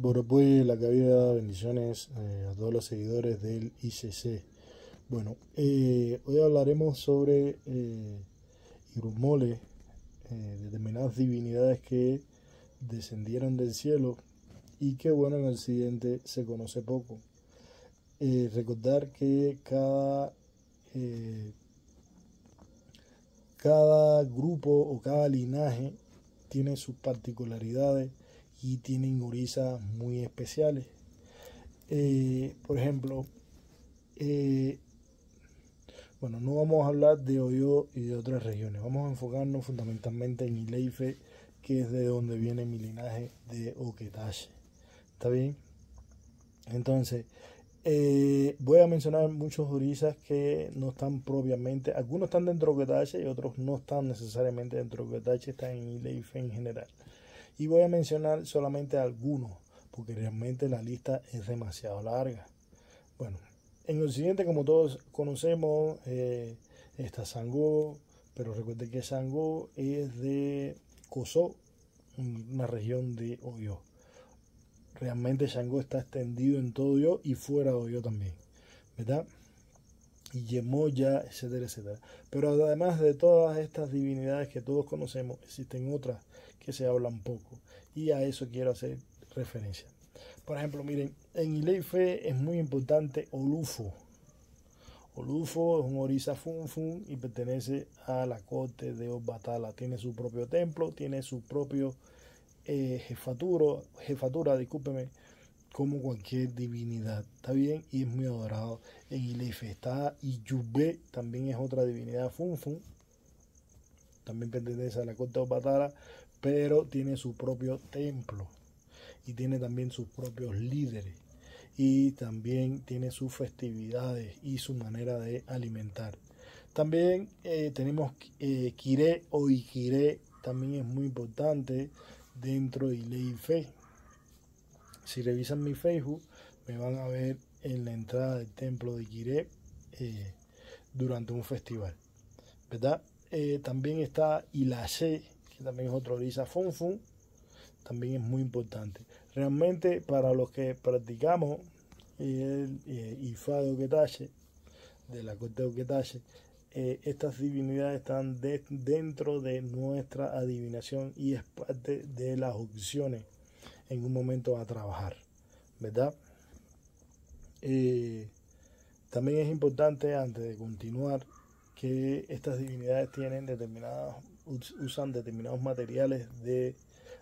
Bueno, pues la cabida, bendiciones eh, a todos los seguidores del ICC. Bueno, eh, hoy hablaremos sobre eh, Irumole, eh, determinadas divinidades que descendieron del cielo y que, bueno, en el siguiente se conoce poco. Recordar que cada, cada grupo o cada linaje tiene sus particularidades y tienen orisas muy especiales. Eh, por ejemplo, eh, bueno, no vamos a hablar de Oyo y de otras regiones, vamos a enfocarnos fundamentalmente en Ileife, que es de donde viene mi linaje de Oquetache. ¿Está bien? Entonces, eh, voy a mencionar muchos orisas que no están propiamente, algunos están dentro de Oquetache y otros no están necesariamente dentro de Oquetache, están en Ileife en general. Y voy a mencionar solamente algunos, porque realmente la lista es demasiado larga. Bueno, en el siguiente, como todos conocemos, eh, está Sangó, pero recuerden que Sangó es de Cosó, una región de Oyo. Realmente Sangó está extendido en todo Oyo y fuera de Oyo también, ¿verdad? Y Yemoya, etcétera, etcétera. Pero además de todas estas divinidades que todos conocemos, existen otras que se hablan poco. Y a eso quiero hacer referencia. Por ejemplo, miren, en Ileife es muy importante Olufo. Olufo es un orisa funfun y pertenece a la corte de Obatala. Tiene su propio templo, tiene su propio eh, jefatura, jefatura, discúlpeme, como cualquier divinidad. ¿Está bien? Y es muy adorado en Ileife. Está Iyube, también es otra divinidad funfun. También pertenece a la corte de Obatala, pero tiene su propio templo y tiene también sus propios líderes y también tiene sus festividades y su manera de alimentar. También eh, tenemos eh, Kire o Ikire, también es muy importante dentro de Ileife. Si revisan mi Facebook, me van a ver en la entrada del templo de Kire eh, durante un festival. ¿Verdad? Eh, también está Ilache, que también es otro orisa Funfun, también es muy importante. Realmente para los que practicamos el eh, Ifá de Oquetache, de la corte de Oquetache, eh, estas divinidades están de, dentro de nuestra adivinación y es parte de las opciones en un momento a trabajar, ¿verdad? Eh, también es importante, antes de continuar, que estas divinidades tienen determinadas, usan determinados materiales de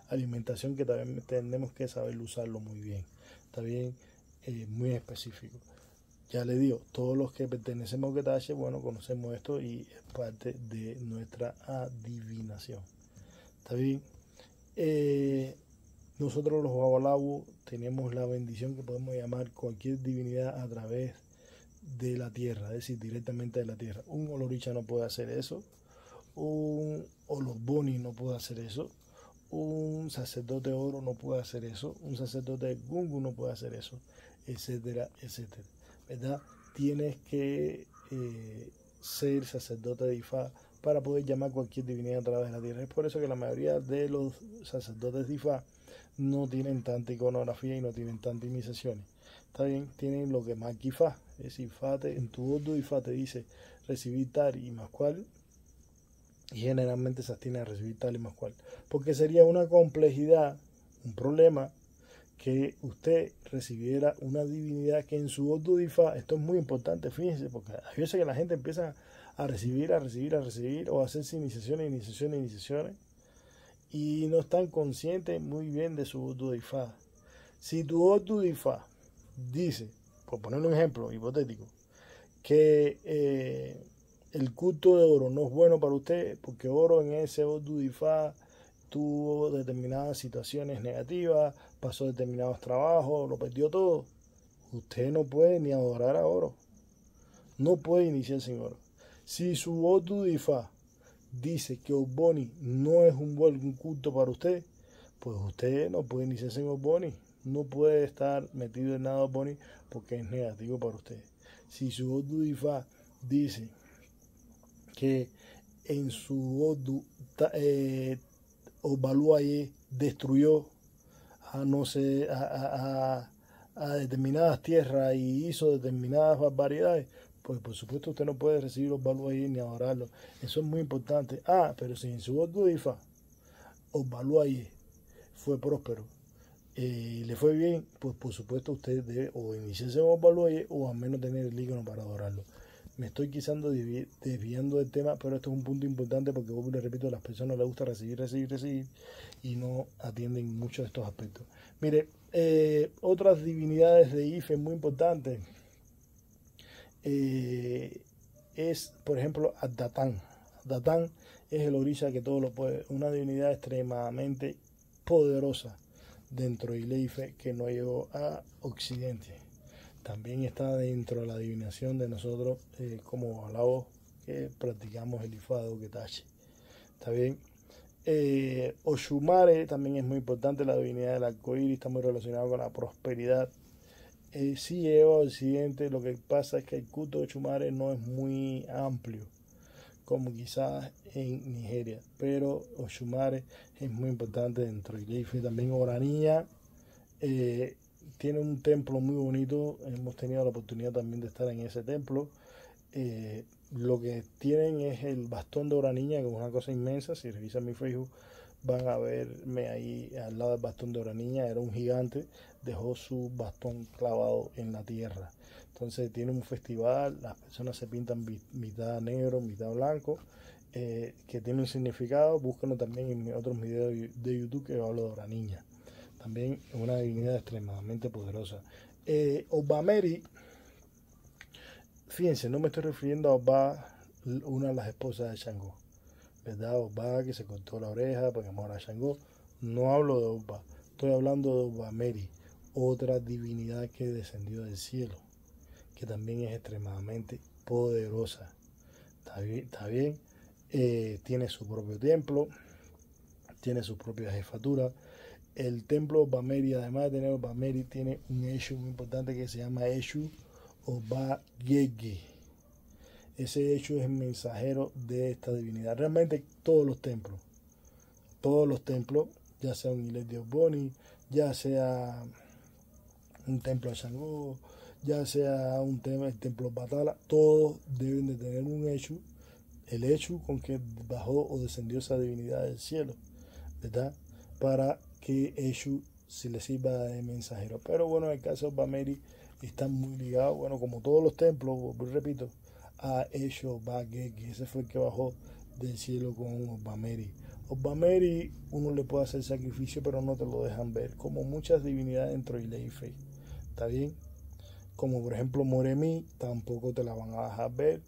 alimentación que también tenemos que saber usarlo muy bien. Está bien, eh, muy específico. Ya le digo, todos los que pertenecemos a Getache, bueno, conocemos esto y es parte de nuestra adivinación. ¿Está bien? Eh, nosotros los Babalabos tenemos la bendición que podemos llamar cualquier divinidad a través de la tierra, es decir, directamente de la tierra. Un Oloricha no puede hacer eso, un Oloboni no puede hacer eso, un sacerdote oro no puede hacer eso, un sacerdote gungu no puede hacer eso, etcétera, etcétera. ¿Verdad? Tienes que eh, ser sacerdote de Ifá para poder llamar cualquier divinidad a través de la tierra. Es por eso que la mayoría de los sacerdotes de Ifá no tienen tanta iconografía y no tienen tantas iniciaciones. Está bien, tienen lo que más Ifá. Es decir, en tu Odu Ifá te dice recibir tal y más cual, y generalmente se abstiene a recibir tal y más cual. Porque sería una complejidad, un problema, que usted recibiera una divinidad que en su Odudifa, esto es muy importante, fíjense, porque hay veces que la gente empieza a recibir, a recibir, a recibir, o a hacerse iniciaciones, iniciaciones, iniciaciones, y no están conscientes muy bien de su Odudifa. Si tu Odudifa dice, por poner un ejemplo hipotético, que eh, el culto de oro no es bueno para usted porque oro en ese Odudifá tuvo determinadas situaciones negativas, pasó determinados trabajos, lo perdió todo. Usted no puede ni adorar a oro. No puede iniciar sin oro. Si su Odudifá dice que Oboni no es un buen culto para usted, pues usted no puede iniciar sin Oboni. No puede estar metido en nada Oboni porque es negativo para usted. Si su Odudifá dice que en su Odu eh, destruyó a no sé, a, determinadas tierras y hizo determinadas barbaridades, pues por supuesto usted no puede recibir los valores ni adorarlos. Eso es muy importante. Ah, pero si en su voz difa, Osvaldo fue próspero, eh, le fue bien, pues por supuesto usted debe o iniciarse con Osvaldo o al menos tener el ícono para adorarlo. Me estoy quizando desviando del tema, pero esto es un punto importante porque, como le repito, a las personas les gusta recibir, recibir, recibir y no atienden mucho de estos aspectos. Mire, eh, otras divinidades de Ife muy importantes eh, es, por ejemplo, Adatán. Adatán es el orilla que todo lo puede, una divinidad extremadamente poderosa dentro de Ileife que no llegó a Occidente también está dentro de la adivinación de nosotros eh, como alabos que practicamos el ifado tache. ¿Está bien? Eh, Oshumare también es muy importante, la divinidad del arcoíris está muy relacionado con la prosperidad. Eh, sí lleva occidente, lo que pasa es que el culto de Oshumare no es muy amplio, como quizás en Nigeria, pero Oshumare es muy importante dentro de. También Oranía, eh, tiene un templo muy bonito, hemos tenido la oportunidad también de estar en ese templo. Eh, lo que tienen es el bastón de Oraniña, que es una cosa inmensa. Si revisan mi Facebook, van a verme ahí al lado del bastón de Oraniña. Era un gigante, dejó su bastón clavado en la tierra. Entonces tiene un festival, las personas se pintan mitad negro, mitad blanco, eh, que tiene un significado. Búsquenlo también en otros videos de YouTube que hablo de Oraniña también una divinidad extremadamente poderosa. Eh, Obameri, fíjense, no me estoy refiriendo a Oba, una de las esposas de Shango, ¿verdad? Oba que se cortó la oreja porque amor a Shango. No hablo de Oba, estoy hablando de Obameri, otra divinidad que descendió del cielo, que también es extremadamente poderosa. ¿Está bien? ¿Está bien? Eh, tiene su propio templo, tiene su propia jefatura el templo Bameri, además de tener Bameri, tiene un Eshu muy importante que se llama Eshu o Bagege. Ese Eshu es mensajero de esta divinidad. Realmente todos los templos, todos los templos, ya sea un Ilet de Oboni, ya sea un templo de Shango, ya sea un templo, el templo Batala, todos deben de tener un Eshu, el Eshu con que bajó o descendió esa divinidad del cielo, ¿verdad? Para que Eshu se le sirva de mensajero. Pero bueno, en el caso de Bameri están muy ligados, bueno, como todos los templos, repito, a Eshu que ese fue el que bajó del cielo con Obameri. Obameri uno le puede hacer sacrificio, pero no te lo dejan ver, como muchas divinidades dentro de Ileife. ¿Está bien? Como por ejemplo Moremi, tampoco te la van a dejar ver,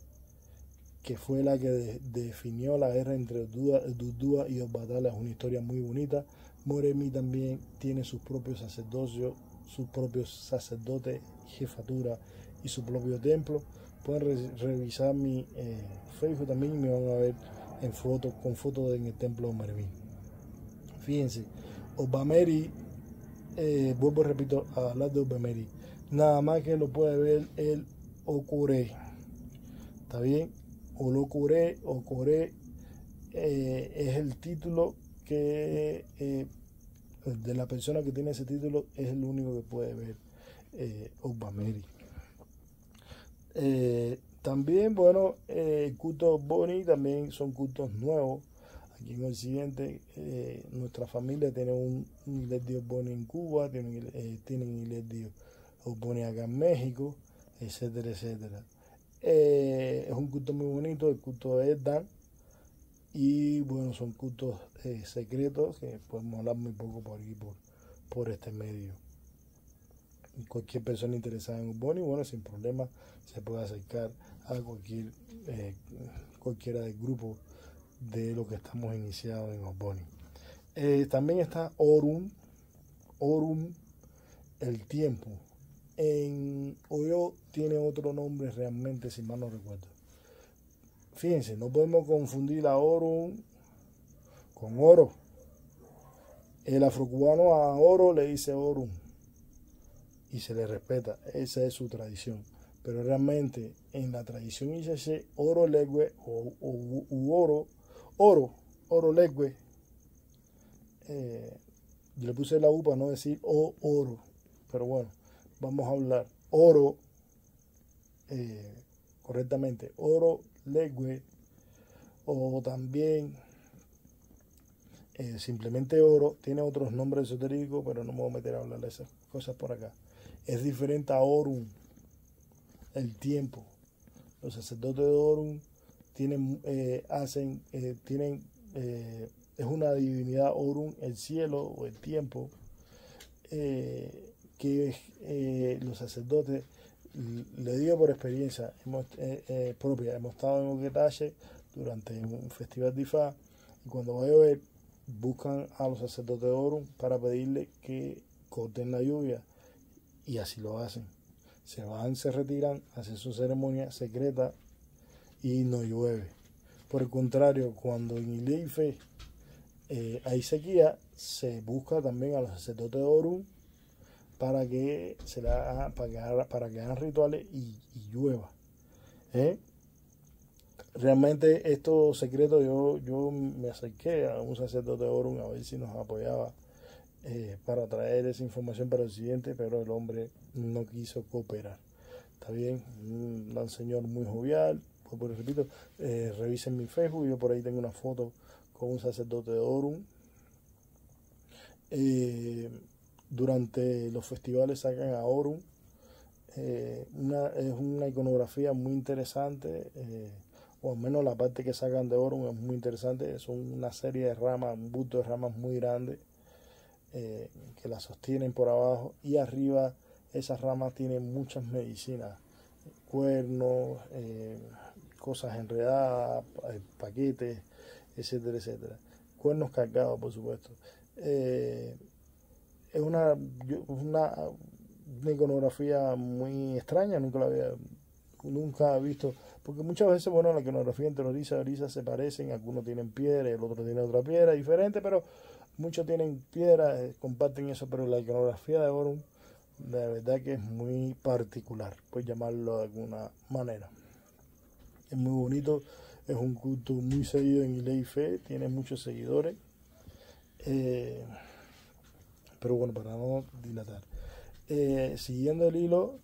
que fue la que definió la guerra entre Dudúa y Obadala. Es una historia muy bonita. Moremi también tiene sus propios sacerdocios, sus propios sacerdotes, jefatura y su propio templo. Pueden revisar mi eh, Facebook también y me van a ver en fotos, con fotos en el templo de Moremi. Fíjense, Obameri, eh, vuelvo repito a hablar de Obameri, nada más que lo puede ver el Okure. ¿Está bien? O lo Okure, Okure eh, es el título que eh, de la persona que tiene ese título es el único que puede ver eh, Obameri. Eh, también, bueno, eh, cultos Boni también son cultos nuevos. Aquí en Occidente, eh, nuestra familia tiene un, un de Boni en Cuba, tienen, eh, tienen de Boni acá en México, etcétera, etcétera. es un culto muy bonito, el culto de Edan y bueno, son cultos eh, secretos que podemos hablar muy poco por aquí, por, por este medio. Cualquier persona interesada en un boni, bueno, sin problema se puede acercar a cualquier eh, cualquiera del grupo de lo que estamos iniciados en Oboni. Eh, también está Orum, Orum, el tiempo. En Oyo tiene otro nombre realmente, si mal no recuerdo. Fíjense, no podemos confundir a oro con oro. El afrocubano a oro le dice oro y se le respeta. Esa es su tradición. Pero realmente en la tradición dice oro legüe o, oro, oro, oro legüe, eh, Yo le puse la U para no decir o oro, pero bueno, vamos a hablar oro eh, correctamente, oro legue o también eh, simplemente oro, tiene otros nombres esotéricos, pero no me voy a meter a hablar de esas cosas por acá. Es diferente a orum, el tiempo. Los sacerdotes de orum tienen, eh, hacen, tienen es una divinidad orum, el cielo o el tiempo, eh, que eh, los sacerdotes, le digo por experiencia hemos, eh, propia, hemos estado en Oquetache durante un festival de Ifá y cuando voy a ver, buscan a los sacerdotes de Orum para pedirle que corten la lluvia y así lo hacen. Se van, se retiran, hacen su ceremonia secreta y no llueve. Por el contrario, cuando en Ileife eh, hay sequía, se busca también a los sacerdotes de Orum para que se la para que, para que hagan rituales y, llueva. ¿eh? Realmente estos secretos yo, yo me acerqué a un sacerdote de Orum a ver si nos apoyaba eh, para traer esa información para el siguiente, pero el hombre no quiso cooperar. Está bien, un, señor muy jovial, pues, repito, revisen mi Facebook, yo por ahí tengo una foto con un sacerdote de Orun. Eh, durante los festivales sacan a Orun. Eh, es una iconografía muy interesante, eh, o al menos la parte que sacan de Orun es muy interesante. Son una serie de ramas, un busto de ramas muy grande que la sostienen por abajo y arriba esas ramas tienen muchas medicinas, cuernos, cosas enredadas, paquetes etcétera, etcétera. Cuernos cargados, por supuesto. Eh, es una, una, iconografía muy extraña, nunca la había nunca he visto, porque muchas veces, bueno, la iconografía entre Orisa y Orisa se parecen, algunos tienen piedra, el otro tiene otra piedra diferente, pero muchos tienen piedra, eh, comparten eso, pero la iconografía de Orum, de verdad que es muy particular, por llamarlo de alguna manera. Es muy bonito es un culto muy seguido en Iley Fe, tiene muchos seguidores. Eh, pero bueno, para no dilatar. Eh, siguiendo el hilo,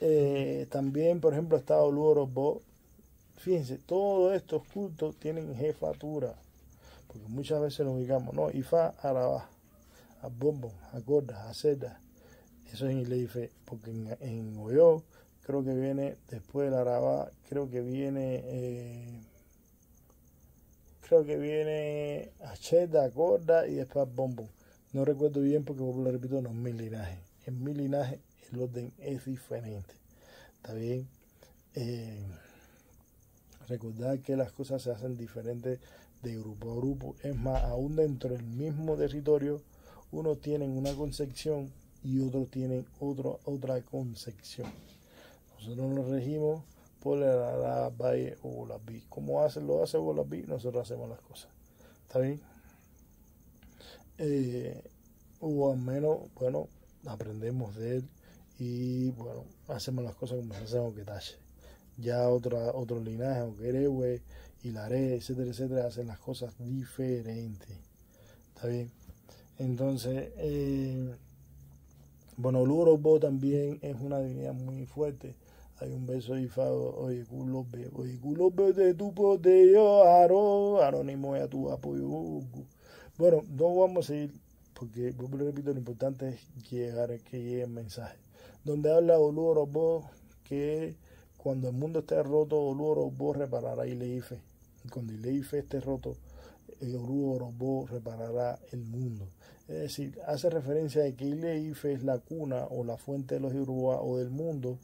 eh, también, por ejemplo, está Bo. Fíjense, todos estos cultos tienen jefatura. Porque muchas veces nos ubicamos, ¿no? Ifa, Arabá, a Bombo, a Gorda. Eso es en Iley Fe. Porque en, en Oyo, creo que viene después del Arabá, creo que viene creo que viene Acheta, Corda y después Bombo. No recuerdo bien porque, lo repito, no es mi linaje. En mi linaje el orden es diferente. ¿Está bien? Eh, recordar que las cosas se hacen diferentes de grupo a grupo. Es más, aún dentro del mismo territorio, uno tiene una concepción y otro tienen otra concepción. Nosotros nos regimos por la Valle o la B. Como hace, lo hace o la B, nosotros hacemos las cosas. ¿Está bien? Eh, o al menos, bueno, aprendemos de él y bueno, hacemos las cosas como se hacen que tache. Ya otra, otro linaje, aunque y la etcétera, etcétera, hacen las cosas diferentes. ¿Está bien? Entonces, eh, bueno, Lurobo también es una divinidad muy fuerte hay un beso y fado, oye culo be, oye culo be de tu pote yo aro, anónimo a tu apoyo. Bueno, no vamos a ir, porque vuelvo repito, lo importante es llegar, que llegue el mensaje. Donde habla Oluorobo que cuando el mundo esté roto, Oluorobo reparará Ileife. Cuando Ileife esté roto, Oluorobo reparará el mundo. Es decir, hace referencia a que Ileife es la cuna o la fuente de los Yoruba o del mundo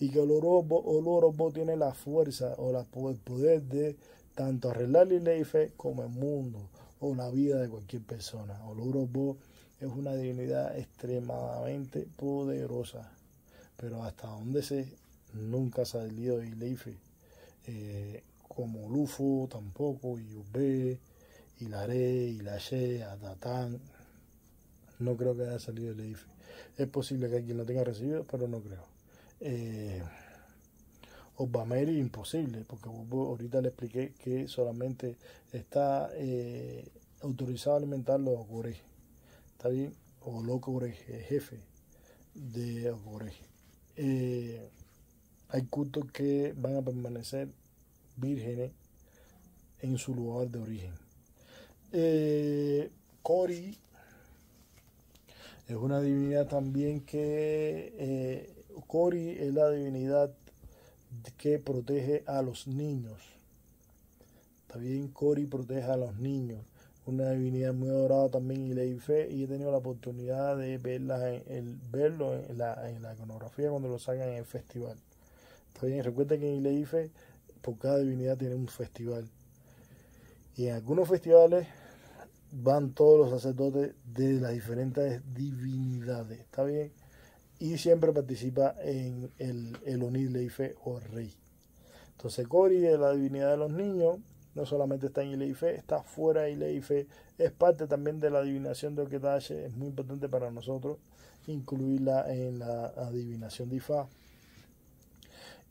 y que el Orobo tiene la fuerza o la, el poder de tanto arreglar Ileife como el mundo o la vida de cualquier persona. El Orobo es una divinidad extremadamente poderosa, pero hasta donde se nunca ha salido de Ileife. Eh, como Lufo tampoco, y Ube, y Laré, y Lache, Atatán, no creo que haya salido de Ileife. Es posible que alguien lo tenga recibido, pero no creo. Eh, Obameri imposible, porque ahorita le expliqué que solamente está eh, autorizado a alimentar los ¿está bien? O loco jefe de Ocoreje. Eh, hay cultos que van a permanecer vírgenes en su lugar de origen. Eh, Cori es una divinidad también que eh, Cori es la divinidad que protege a los niños. También Cori protege a los niños. Una divinidad muy adorada también y fe y he tenido la oportunidad de verla en, el, verlo en la, en la iconografía cuando lo sacan en el festival. También recuerden que en Ileife por cada divinidad tiene un festival. Y en algunos festivales van todos los sacerdotes de las diferentes divinidades, ¿está bien? Y siempre participa en el, el o Rey. Entonces Cori es la divinidad de los niños, no solamente está en Ileife, está fuera de Ileife, es parte también de la adivinación de Okedache, es muy importante para nosotros incluirla en la adivinación de Ifa.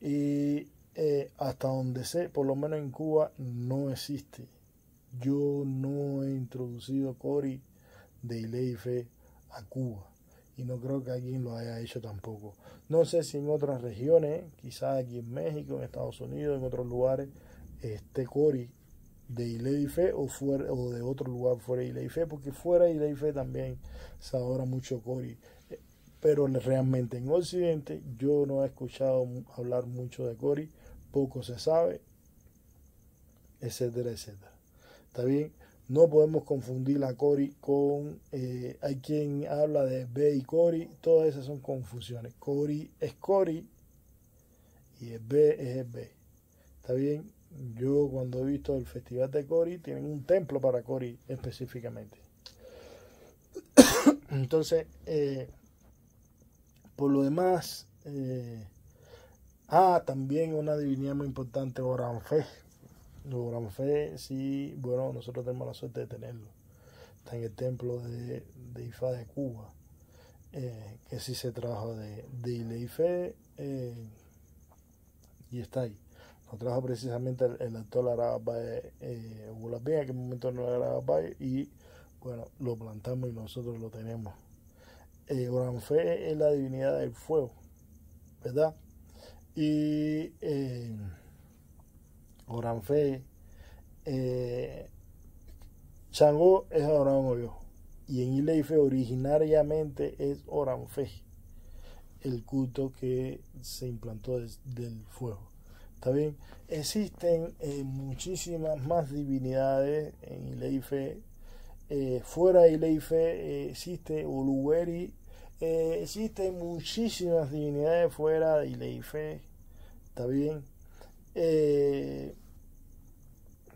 Y eh, hasta donde sé, por lo menos en Cuba, no existe yo no he introducido Cori de Ileife a Cuba y no creo que alguien lo haya hecho tampoco. No sé si en otras regiones, quizás aquí en México, en Estados Unidos, en otros lugares, esté Cori de Ileife o, fuera, o de otro lugar fuera de Ileife, porque fuera de Ileife también se adora mucho Cori. Pero realmente en Occidente yo no he escuchado hablar mucho de Cori, poco se sabe, etcétera, etcétera. ¿Está bien? No podemos confundir la Cori con... Eh, hay quien habla de B y Cori. Todas esas son confusiones. Cori es Cori y el B es B. ¿Está bien? Yo cuando he visto el festival de Cori, tienen un templo para Cori específicamente. Entonces, eh, por lo demás, eh, ah, también una divinidad muy importante, Oranfe Gran Fe, sí, bueno, nosotros tenemos la suerte de tenerlo. Está en el templo de, de Ifá de Cuba, eh, que sí se trajo de, de Ileife eh, y está ahí. Lo trajo precisamente el, actor Arabae eh, en aquel momento no era Arabae, y bueno, lo plantamos y nosotros lo tenemos. Eh, Gran Fe es la divinidad del fuego, ¿verdad? Y eh, Oranfe, eh, Changó es Oran y en Ileife originariamente es Oranfe, el culto que se implantó del fuego. ¿Está bien? Existen eh, muchísimas más divinidades en Ileife. Eh, fuera de Ileife eh, existe Uluweri. existen muchísimas divinidades fuera de Ileife. ¿Está bien? Eh,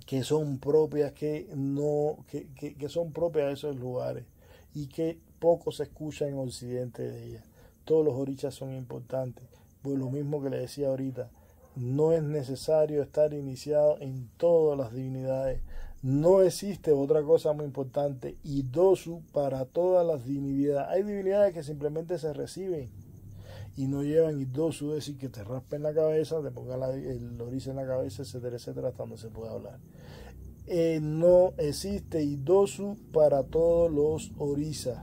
que son propias, que no, que, que, son propias de esos lugares y que poco se escucha en Occidente de ellas. Todos los orichas son importantes. Pues lo mismo que le decía ahorita, no es necesario estar iniciado en todas las divinidades. No existe otra cosa muy importante, y para todas las divinidades. Hay divinidades que simplemente se reciben y no llevan idosu, es decir, que te raspen la cabeza, te pongan el oriza en la cabeza, etcétera, etcétera, hasta donde se puede hablar. Eh, no existe idosu para todos los orisas.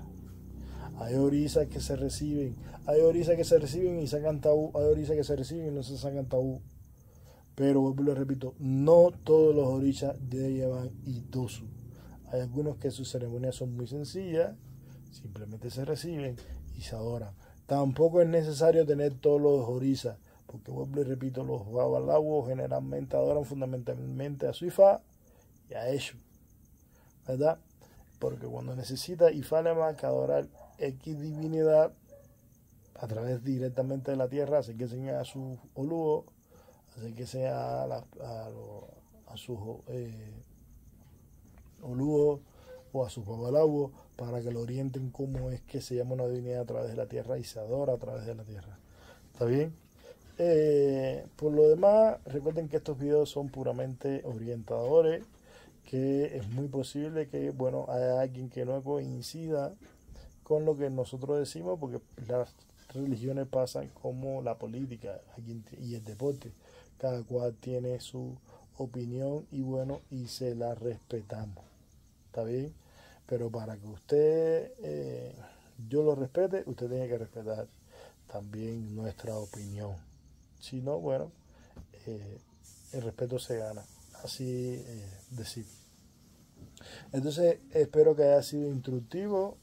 Hay orisas que se reciben, hay orisas que se reciben y sacan tabú, hay orisas que se reciben y no se sacan tabú. Pero vuelvo y repito, no todos los orisas llevan idosu. Hay algunos que sus ceremonias son muy sencillas, simplemente se reciben y se adoran. Tampoco es necesario tener todos los orisas, porque vuelvo y repito, los babalawos generalmente adoran fundamentalmente a su Ifá y a ellos, ¿verdad? Porque cuando necesita Ifá le más que adorar X divinidad a través directamente de la tierra, así que sea a su oluo, así que sea a, la, a, sus eh, o a sus babalawos para que lo orienten cómo es que se llama una divinidad a través de la tierra y se adora a través de la tierra. ¿Está bien? Eh, por lo demás, recuerden que estos videos son puramente orientadores, que es muy posible que, bueno, haya alguien que no coincida con lo que nosotros decimos, porque las religiones pasan como la política y el deporte. Cada cual tiene su opinión y bueno, y se la respetamos. ¿Está bien? Pero para que usted, eh, yo lo respete, usted tiene que respetar también nuestra opinión. Si no, bueno, eh, el respeto se gana. Así eh, decir. Entonces, espero que haya sido instructivo.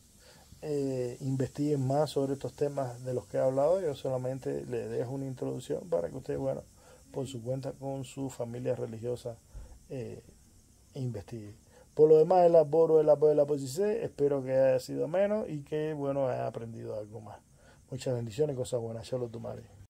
Eh, investiguen más sobre estos temas de los que he hablado. Yo solamente le dejo una introducción para que usted, bueno, por su cuenta con su familia religiosa, eh, investigue. Por lo demás, el el apoyo de la posición, espero que haya sido menos y que, bueno, haya aprendido algo más. Muchas bendiciones y cosas buenas. Shalom tu madre.